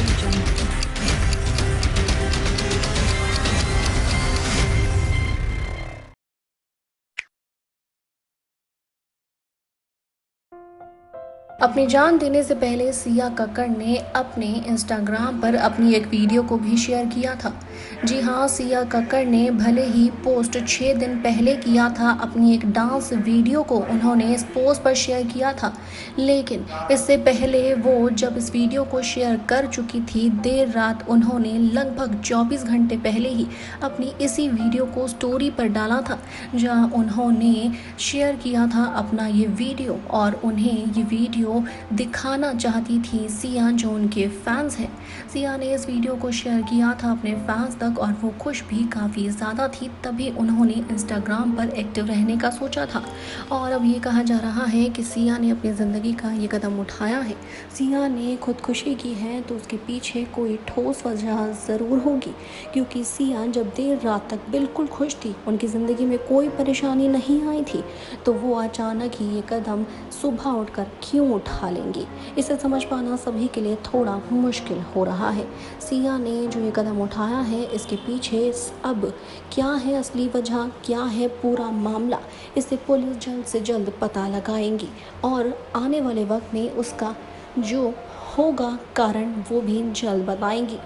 一种 अपनी जान देने से पहले सिया कक्कड़ ने अपने इंस्टाग्राम पर अपनी एक वीडियो को भी शेयर किया था। जी हाँ सिया कक्कड़ ने भले ही पोस्ट छः दिन पहले किया था, अपनी एक डांस वीडियो को उन्होंने इस पोस्ट पर शेयर किया था। लेकिन इससे पहले वो जब इस वीडियो को शेयर कर चुकी थी, देर रात उन्होंने लगभग 24 घंटे पहले ही अपनी इसी वीडियो को स्टोरी पर डाला था, जहाँ उन्होंने शेयर किया था अपना ये वीडियो और उन्हें ये वीडियो दिखाना चाहती थी। सिया जो उनके फैंस हैं। सिया ने इस वीडियो को शेयर किया था अपने फैंस तक और वो खुश भी काफ़ी ज़्यादा थी, तभी उन्होंने इंस्टाग्राम पर एक्टिव रहने का सोचा था। और अब ये कहा जा रहा है कि सिया ने अपनी ज़िंदगी का ये कदम उठाया है। सिया ने खुदकुशी की है तो उसके पीछे कोई ठोस वजह ज़रूर होगी, क्योंकि सिया जब देर रात तक बिल्कुल खुश थी, उनकी ज़िंदगी में कोई परेशानी नहीं आई थी तो वो अचानक ही ये कदम सुबह उठकर क्यों उठा लेंगी। इसे समझ पाना सभी के लिए थोड़ा मुश्किल हो रहा है। सिया ने जो ये कदम उठाया है, इसके पीछे अब क्या है असली वजह, क्या है पूरा मामला, इसे पुलिस जल्द से जल्द पता लगाएँगी। और आने वाले वक्त में उसका जो होगा कारण, वो भी जल्द बताएँगी।